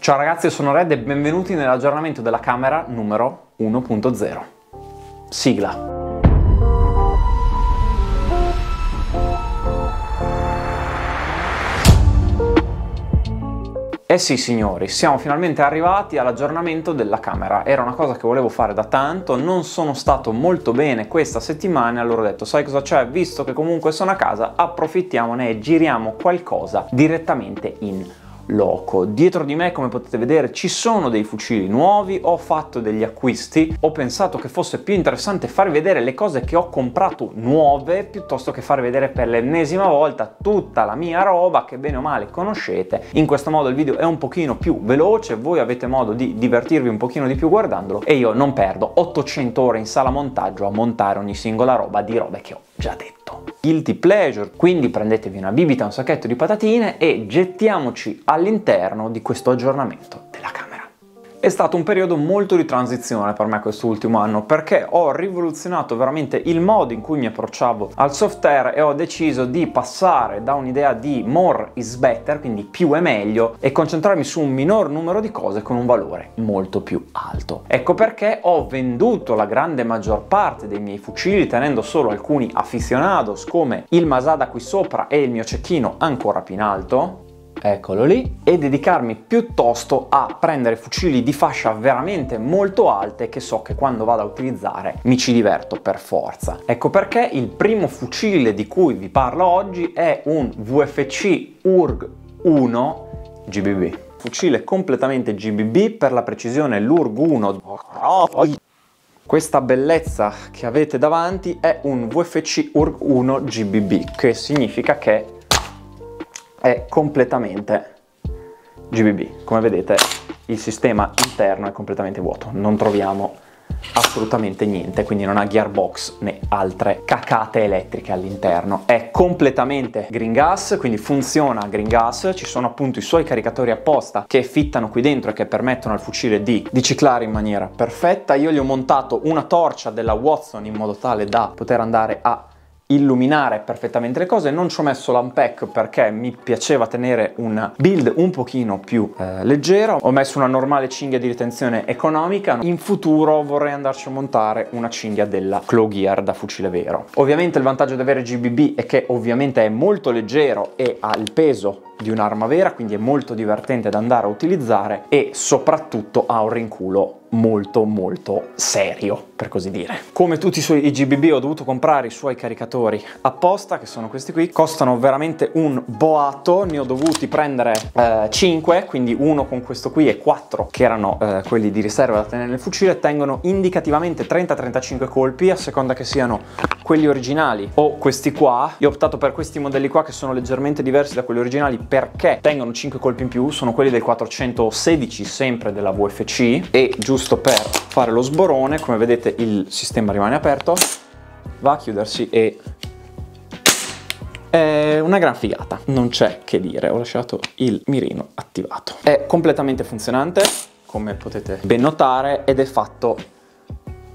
Ciao ragazzi, sono Red e benvenuti nell'aggiornamento della camera numero 1.0. Sigla. Eh sì signori, siamo finalmente arrivati all'aggiornamento della camera. Era una cosa che volevo fare da tanto, non sono stato molto bene questa settimana, allora ho detto sai cosa c'è? Visto che comunque sono a casa, approfittiamone e giriamo qualcosa direttamente in loco. Dietro di me, come potete vedere, ci sono dei fucili nuovi, ho fatto degli acquisti, ho pensato che fosse più interessante farvi vedere le cose che ho comprato nuove piuttosto che farvi vedere per l'ennesima volta tutta la mia roba che bene o male conoscete. In questo modo il video è un pochino più veloce, voi avete modo di divertirvi un pochino di più guardandolo e io non perdo 800 ore in sala montaggio a montare ogni singola roba di robe che ho già detto. Guilty pleasure, quindi prendetevi una bibita, un sacchetto di patatine e gettiamoci all'interno di questo aggiornamento della camera. È stato un periodo molto di transizione per me quest'ultimo anno perché ho rivoluzionato veramente il modo in cui mi approcciavo al software e ho deciso di passare da un'idea di more is better, quindi più è meglio, e concentrarmi su un minor numero di cose con un valore molto più alto. Ecco perché ho venduto la grande maggior parte dei miei fucili tenendo solo alcuni aficionados come il Masada qui sopra e il mio cecchino ancora più in alto eccolo lì, e dedicarmi piuttosto a prendere fucili di fascia veramente molto alte che so che quando vado a utilizzare mi ci diverto per forza. Ecco perché il primo fucile di cui vi parlo oggi è un VFC URG 1 GBB. Fucile completamente GBB, per la precisione l'URG 1 questa bellezza che avete davanti è un VFC URG 1 GBB, che significa che è completamente GBB. Come vedete il sistema interno è completamente vuoto, non troviamo assolutamente niente, quindi non ha gearbox né altre cacate elettriche all'interno. È completamente green gas, quindi funziona green gas, ci sono appunto i suoi caricatori apposta che fittano qui dentro e che permettono al fucile di, di ciclare in maniera perfetta. Io gli ho montato una torcia della Watson in modo tale da poter andare a illuminare perfettamente le cose. Non ci ho messo l'unpack perché mi piaceva tenere un build un pochino più eh, leggero. Ho messo una normale cinghia di ritenzione economica. In futuro vorrei andarci a montare una cinghia della Claw Gear da fucile vero. Ovviamente il vantaggio di avere GBB è che ovviamente è molto leggero e ha il peso di un'arma vera quindi è molto divertente da andare a utilizzare e soprattutto ha un rinculo molto molto serio per così dire. Come tutti i suoi IGBB ho dovuto comprare i suoi caricatori apposta che sono questi qui, costano veramente un boato, ne ho dovuti prendere eh, 5 quindi uno con questo qui e 4 che erano eh, quelli di riserva da tenere nel fucile, tengono indicativamente 30-35 colpi a seconda che siano quelli originali o questi qua. Io ho optato per questi modelli qua che sono leggermente diversi da quelli originali perché tengono 5 colpi in più, sono quelli del 416 sempre della VFC e giusto giusto per fare lo sborone, come vedete il sistema rimane aperto, va a chiudersi e è una gran figata, non c'è che dire, ho lasciato il mirino attivato. È completamente funzionante, come potete ben notare, ed è fatto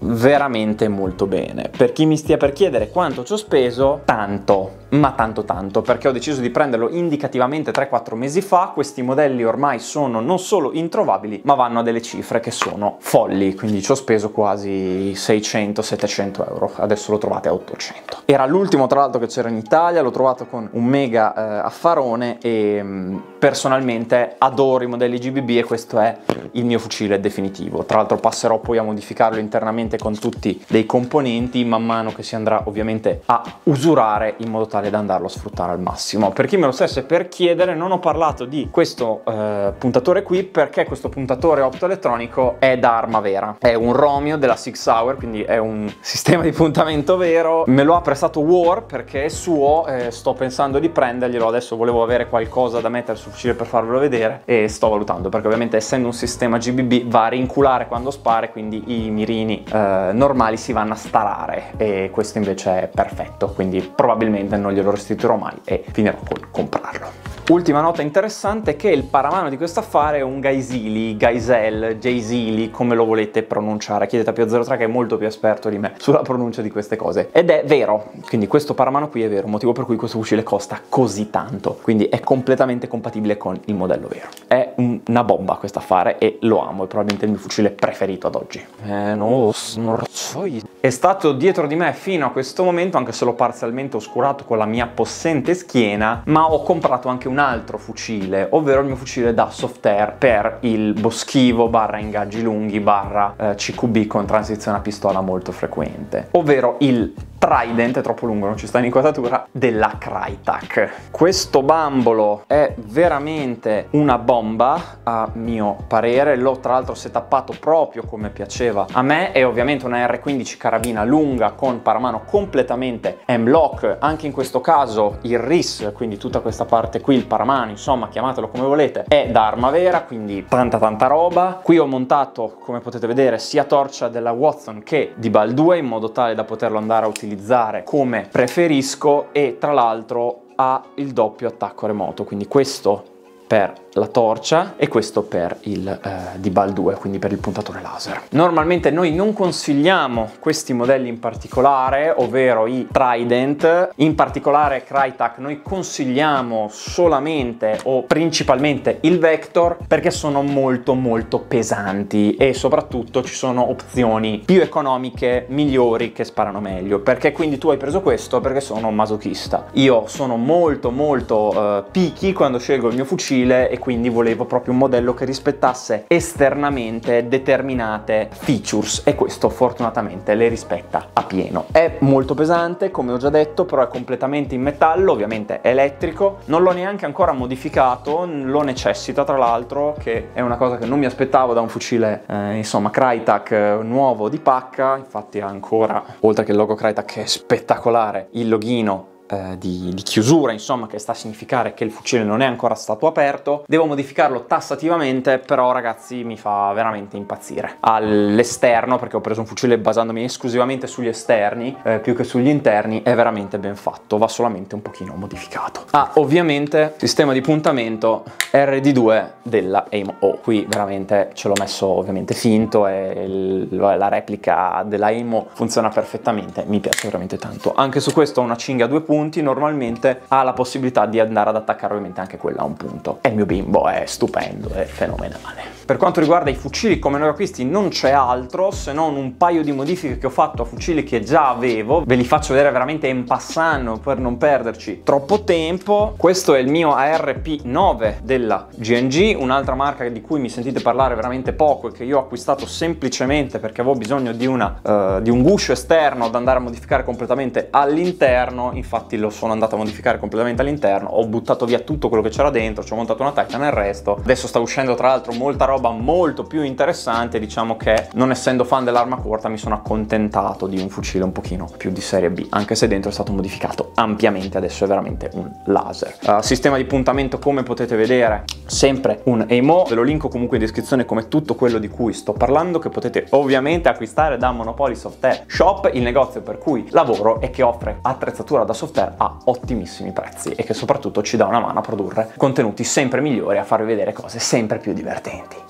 veramente molto bene. Per chi mi stia per chiedere quanto ci ho speso, tanto ma tanto tanto, perché ho deciso di prenderlo indicativamente 3-4 mesi fa, questi modelli ormai sono non solo introvabili, ma vanno a delle cifre che sono folli, quindi ci ho speso quasi 600-700 euro, adesso lo trovate a 800. Era l'ultimo tra l'altro che c'era in Italia, l'ho trovato con un mega eh, affarone e mm, personalmente adoro i modelli GBB e questo è il mio fucile definitivo. Tra l'altro passerò poi a modificarlo internamente con tutti dei componenti man mano che si andrà ovviamente a usurare in modo tale tale da andarlo a sfruttare al massimo. Per chi me lo stesse per chiedere, non ho parlato di questo eh, puntatore qui perché questo puntatore optoelettronico è da arma vera. È un Romeo della Six Hour, quindi è un sistema di puntamento vero. Me lo ha prestato War perché è suo, eh, sto pensando di prenderglielo, adesso volevo avere qualcosa da mettere sul fucile per farvelo vedere e sto valutando perché ovviamente essendo un sistema GBB va a rinculare quando spara quindi i mirini eh, normali si vanno a starare e questo invece è perfetto, quindi probabilmente non non glielo restituirò mai e finirò col comprarlo. Ultima nota interessante è che il paramano di questo affare è un Gaisili, Gaisel, Jaisili, come lo volete pronunciare. Chiedete a Pio03 che è molto più esperto di me sulla pronuncia di queste cose. Ed è vero, quindi questo paramano qui è vero, motivo per cui questo fucile costa così tanto. Quindi è completamente compatibile con il modello vero. È un una bomba questo affare e lo amo, è probabilmente il mio fucile preferito ad oggi. Eh, no, non so. È stato dietro di me fino a questo momento, anche se l'ho parzialmente oscurato con la mia possente schiena, ma ho comprato anche un altro fucile, ovvero il mio fucile da soft air per il boschivo barra ingaggi lunghi barra eh, CQB con transizione a pistola molto frequente, ovvero il Trident, è troppo lungo, non ci sta in inquadratura, della Crytek. Questo bambolo è veramente una bomba, a mio parere, l'ho tra l'altro setappato proprio come piaceva a me, è ovviamente una R15 carabina lunga con paramano completamente M-Lock, anche in questo caso il RIS, quindi tutta questa parte qui, il paramano, insomma, chiamatelo come volete, è da arma vera, quindi tanta tanta roba. Qui ho montato, come potete vedere, sia torcia della Watson che di Bal 2 in modo tale da poterlo andare a utilizzare come preferisco e tra l'altro ha il doppio attacco remoto, quindi questo per la torcia e questo per il eh, Dibal 2, quindi per il puntatore laser. Normalmente noi non consigliamo questi modelli in particolare, ovvero i Trident, in particolare Crytek noi consigliamo solamente o principalmente il Vector perché sono molto molto pesanti e soprattutto ci sono opzioni più economiche migliori che sparano meglio. Perché quindi tu hai preso questo? Perché sono masochista. Io sono molto molto uh, picky quando scelgo il mio fucile e quindi volevo proprio un modello che rispettasse esternamente determinate features e questo fortunatamente le rispetta a pieno. È molto pesante, come ho già detto, però è completamente in metallo, ovviamente elettrico, non l'ho neanche ancora modificato, lo necessita tra l'altro, che è una cosa che non mi aspettavo da un fucile, eh, insomma, Crytek eh, nuovo di pacca, infatti ha ancora, oltre che il logo Crytek che è spettacolare, il loghino eh, di, di, chiusura, insomma, che sta a significare che il fucile non è ancora stato aperto. Devo modificarlo tassativamente, però ragazzi mi fa veramente impazzire. All'esterno, perché ho preso un fucile basandomi esclusivamente sugli esterni, eh, più che sugli interni, è veramente ben fatto, va solamente un pochino modificato. Ah, ovviamente, sistema di puntamento RD2 della Aim O. Qui veramente ce l'ho messo ovviamente finto e il, la replica della Aim funziona perfettamente, mi piace veramente tanto. Anche su questo ho una cinghia a due punti punti normalmente ha la possibilità di andare ad attaccare ovviamente anche quella a un punto. E il mio bimbo è stupendo, è fenomenale. Per quanto riguarda i fucili come nuovi acquisti non c'è altro se non un paio di modifiche che ho fatto a fucili che già avevo. Ve li faccio vedere veramente in passando per non perderci troppo tempo. Questo è il mio ARP9 della GNG, un'altra marca di cui mi sentite parlare veramente poco e che io ho acquistato semplicemente perché avevo bisogno di, una, uh, di un guscio esterno da andare a modificare completamente all'interno. Infatti lo sono andato a modificare completamente all'interno, ho buttato via tutto quello che c'era dentro, ci ho montato una Titan e il resto. Adesso sta uscendo tra l'altro molta roba roba molto più interessante, diciamo che non essendo fan dell'arma corta mi sono accontentato di un fucile un pochino più di serie B, anche se dentro è stato modificato ampiamente, adesso è veramente un laser. Uh, sistema di puntamento come potete vedere, sempre un EMO, ve lo linko comunque in descrizione come tutto quello di cui sto parlando, che potete ovviamente acquistare da Monopoly Software Shop, il negozio per cui lavoro e che offre attrezzatura da software a ottimissimi prezzi e che soprattutto ci dà una mano a produrre contenuti sempre migliori, a farvi vedere cose sempre più divertenti.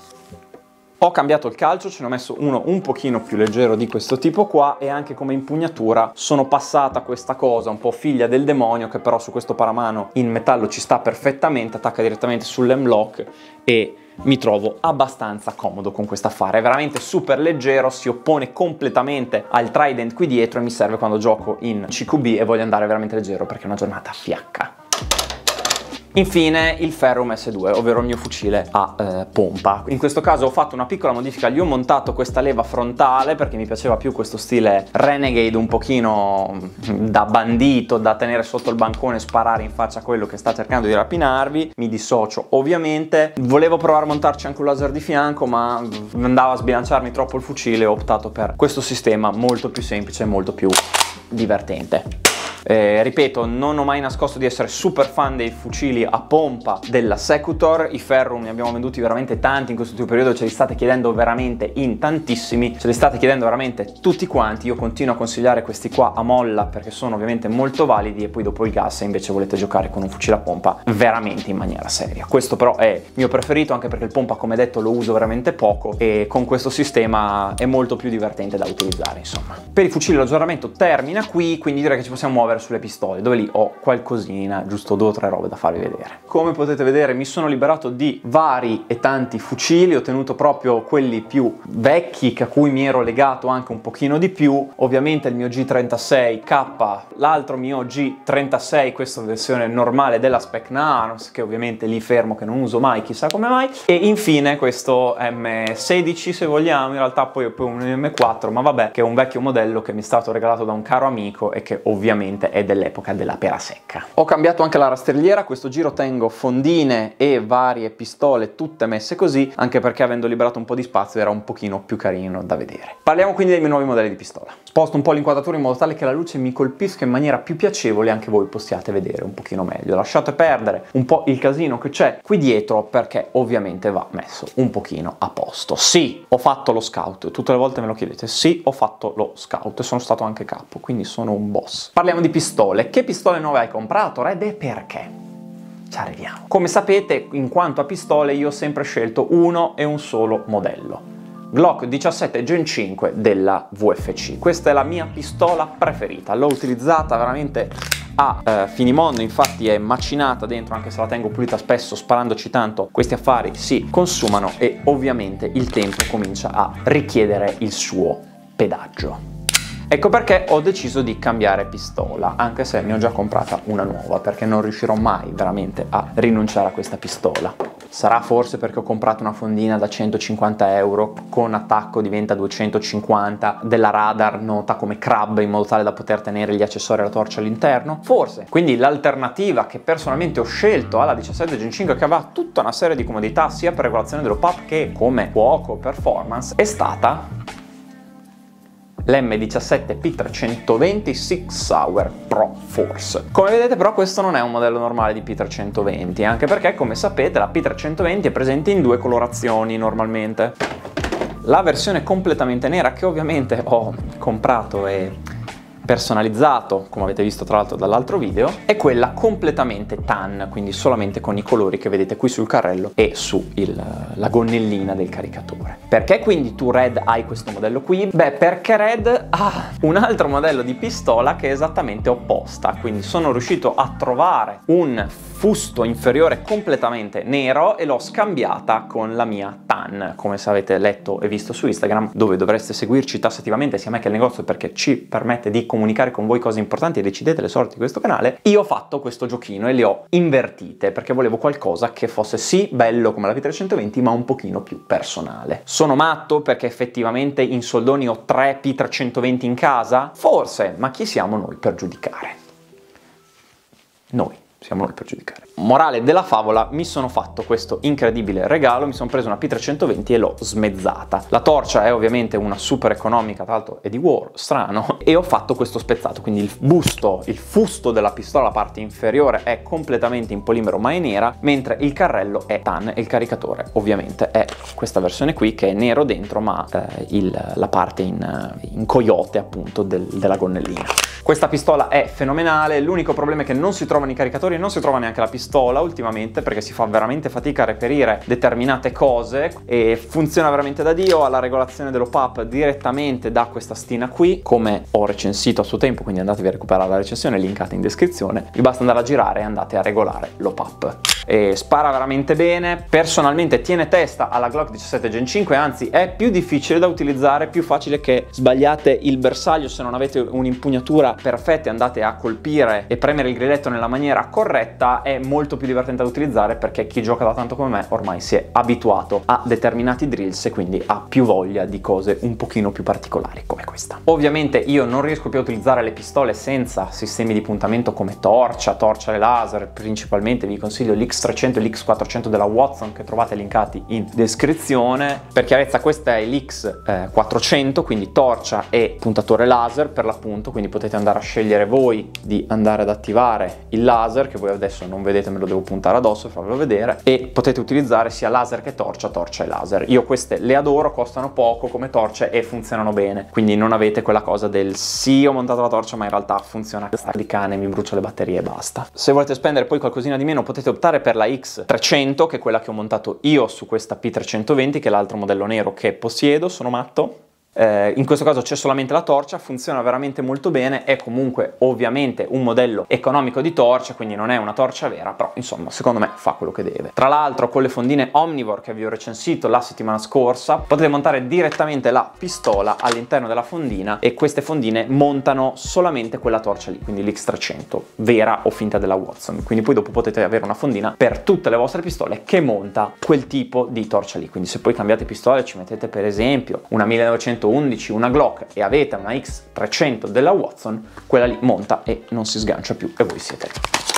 Ho cambiato il calcio, ce ne ho messo uno un pochino più leggero di questo tipo qua e anche come impugnatura sono passata questa cosa un po' figlia del demonio che però su questo paramano in metallo ci sta perfettamente, attacca direttamente sull'M-Lock e mi trovo abbastanza comodo con questo affare, è veramente super leggero, si oppone completamente al Trident qui dietro e mi serve quando gioco in CQB e voglio andare veramente leggero perché è una giornata fiacca. Infine il Ferrum S2, ovvero il mio fucile a eh, pompa. In questo caso ho fatto una piccola modifica, gli ho montato questa leva frontale perché mi piaceva più questo stile Renegade un pochino mm, da bandito, da tenere sotto il bancone e sparare in faccia a quello che sta cercando di rapinarvi. Mi dissocio ovviamente. Volevo provare a montarci anche un laser di fianco ma andava a sbilanciarmi troppo il fucile e ho optato per questo sistema molto più semplice e molto più divertente. Eh, ripeto, non ho mai nascosto di essere super fan dei fucili a pompa della Secutor, i Ferrum ne abbiamo venduti veramente tanti in questo ultimo periodo, ce li state chiedendo veramente in tantissimi, ce li state chiedendo veramente tutti quanti, io continuo a consigliare questi qua a molla perché sono ovviamente molto validi e poi dopo il gas se invece volete giocare con un fucile a pompa veramente in maniera seria. Questo però è mio preferito anche perché il pompa come detto lo uso veramente poco e con questo sistema è molto più divertente da utilizzare insomma. Per i fucili l'aggiornamento termina qui, quindi direi che ci possiamo muovere muovere sulle pistole, dove lì ho qualcosina, giusto due o tre robe da farvi vedere. Come potete vedere mi sono liberato di vari e tanti fucili, ho tenuto proprio quelli più vecchi a cui mi ero legato anche un pochino di più, ovviamente il mio G36K, l'altro mio G36, questa versione normale della Spec Nanos, che ovviamente lì fermo che non uso mai, chissà come mai, e infine questo M16 se vogliamo, in realtà poi, poi un M4, ma vabbè, che è un vecchio modello che mi è stato regalato da un caro amico e che ovviamente è dell'epoca della pera secca. Ho cambiato anche la rastrelliera, questo giro tengo fondine e varie pistole tutte messe così, anche perché avendo liberato un po' di spazio era un pochino più carino da vedere. Parliamo quindi dei miei nuovi modelli di pistola. Sposto un po' l'inquadratura in modo tale che la luce mi colpisca in maniera più piacevole e anche voi possiate vedere un pochino meglio. Lasciate perdere un po' il casino che c'è qui dietro perché ovviamente va messo un pochino a posto. Sì, ho fatto lo scout, tutte le volte me lo chiedete, sì, ho fatto lo scout e sono stato anche capo, quindi sono un boss. Parliamo di pistole. Che pistole nuove hai comprato, Red, e perché? Ci arriviamo. Come sapete, in quanto a pistole, io ho sempre scelto uno e un solo modello. Glock 17 Gen 5 della VFC. Questa è la mia pistola preferita, l'ho utilizzata veramente a eh, finimondo, infatti è macinata dentro, anche se la tengo pulita spesso, sparandoci tanto, questi affari si consumano e ovviamente il tempo comincia a richiedere il suo pedaggio. Ecco perché ho deciso di cambiare pistola, anche se ne ho già comprata una nuova, perché non riuscirò mai veramente a rinunciare a questa pistola. Sarà forse perché ho comprato una fondina da 150 euro, con attacco diventa 250, della radar nota come crab in modo tale da poter tenere gli accessori alla torcia all'interno? Forse. Quindi l'alternativa che personalmente ho scelto alla 17 Gen 5 che aveva tutta una serie di comodità sia per regolazione dello pub che come fuoco performance è stata l'M17 P320 Six Hour Pro Force. Come vedete però questo non è un modello normale di P320, anche perché come sapete la P320 è presente in due colorazioni normalmente. La versione completamente nera che ovviamente ho comprato e personalizzato, come avete visto tra l'altro dall'altro video, è quella completamente tan, quindi solamente con i colori che vedete qui sul carrello e sulla gonnellina del caricatore. Perché quindi tu Red hai questo modello qui? Beh, perché Red ha un altro modello di pistola che è esattamente opposta, quindi sono riuscito a trovare un fusto inferiore completamente nero e l'ho scambiata con la mia tan, come se avete letto e visto su Instagram, dove dovreste seguirci tassativamente sia me che il negozio perché ci permette di comunicare con voi cose importanti e decidete le sorti di questo canale. Io ho fatto questo giochino e le ho invertite perché volevo qualcosa che fosse sì bello come la P320 ma un pochino più personale. Sono matto perché effettivamente in soldoni ho tre P320 in casa? Forse, ma chi siamo noi per giudicare? Noi siamo noi per giudicare. Morale della favola, mi sono fatto questo incredibile regalo, mi sono preso una P320 e l'ho smezzata. La torcia è ovviamente una super economica, tra l'altro è di War, strano, e ho fatto questo spezzato, quindi il busto, il fusto della pistola, la parte inferiore è completamente in polimero ma è nera, mentre il carrello è tan e il caricatore ovviamente è questa versione qui che è nero dentro ma eh, il, la parte in, in coyote appunto del, della gonnellina. Questa pistola è fenomenale, l'unico problema è che non si trovano i caricatori e non si trova neanche la pistola ultimamente perché si fa veramente fatica a reperire determinate cose e funziona veramente da Dio, ha la regolazione dell'OPAP direttamente da questa stina qui, come ho recensito a suo tempo, quindi andatevi a recuperare la recensione linkata in descrizione, vi basta andare a girare e andate a regolare l'OPAP. E spara veramente bene, personalmente tiene testa alla Glock 17 Gen 5, anzi è più difficile da utilizzare, più facile che sbagliate il bersaglio. Se non avete un'impugnatura perfette andate a colpire e premere il grilletto nella maniera corretta è molto più divertente da utilizzare perché chi gioca da tanto come me ormai si è abituato a determinati drills e quindi ha più voglia di cose un pochino più particolari come questa. Ovviamente io non riesco più a utilizzare le pistole senza sistemi di puntamento come torcia, torcia e laser, principalmente vi consiglio l'X300 e l'X400 della Watson che trovate linkati in descrizione. Per chiarezza questa è l'X400, quindi torcia e puntatore laser per l'appunto, quindi potete andare a scegliere voi di andare ad attivare il laser che voi adesso non vedete me lo devo puntare addosso farvelo vedere e potete utilizzare sia laser che torcia torcia e laser. Io queste le adoro costano poco come torce e funzionano bene. Quindi non avete quella cosa del sì ho montato la torcia ma in realtà funziona. Di cane mi brucio le batterie e basta. Se volete spendere poi qualcosina di meno potete optare per la X300 che è quella che ho montato io su questa P320 che è l'altro modello nero che possiedo sono matto eh, in questo caso c'è solamente la torcia, funziona veramente molto bene, è comunque ovviamente un modello economico di torcia, quindi non è una torcia vera, però insomma secondo me fa quello che deve. Tra l'altro con le fondine Omnivore che vi ho recensito la settimana scorsa potete montare direttamente la pistola all'interno della fondina e queste fondine montano solamente quella torcia lì, quindi l'X300, vera o finta della Watson, quindi poi dopo potete avere una fondina per tutte le vostre pistole che monta quel tipo di torcia lì, quindi se poi cambiate pistole ci mettete per esempio una 1900 111 una Glock e avete una X300 della Watson, quella lì monta e non si sgancia più e voi siete posto.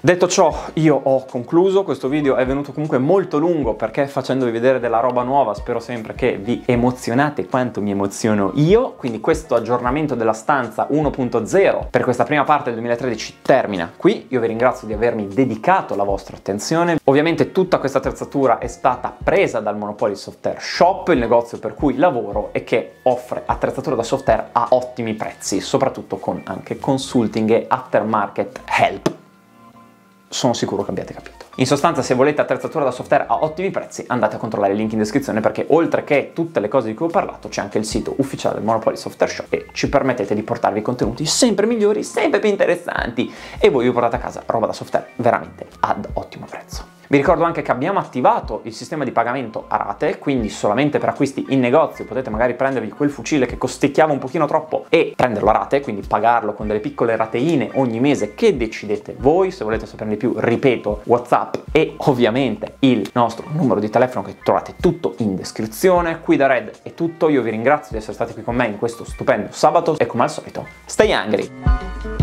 Detto ciò, io ho concluso, questo video è venuto comunque molto lungo perché facendovi vedere della roba nuova spero sempre che vi emozionate quanto mi emoziono io, quindi questo aggiornamento della stanza 1.0 per questa prima parte del 2013 termina qui, io vi ringrazio di avermi dedicato la vostra attenzione, ovviamente tutta questa attrezzatura è stata presa dal Monopoly Software Shop, il negozio per cui lavoro e che offre attrezzatura da software a ottimi prezzi, soprattutto con anche consulting e aftermarket help sono sicuro che abbiate capito. In sostanza, se volete attrezzatura da software a ottimi prezzi, andate a controllare il link in descrizione perché oltre che tutte le cose di cui ho parlato, c'è anche il sito ufficiale del Monopoly Software Shop e ci permettete di portarvi contenuti sempre migliori, sempre più interessanti e voi vi portate a casa roba da software veramente ad ottimo prezzo. Vi ricordo anche che abbiamo attivato il sistema di pagamento a rate, quindi solamente per acquisti in negozio potete magari prendervi quel fucile che costicchiava un pochino troppo e prenderlo a rate, quindi pagarlo con delle piccole rateine ogni mese che decidete voi. Se volete saperne di più, ripeto, WhatsApp e ovviamente il nostro numero di telefono che trovate tutto in descrizione. Qui da Red è tutto, io vi ringrazio di essere stati qui con me in questo stupendo sabato e come al solito, stay angry!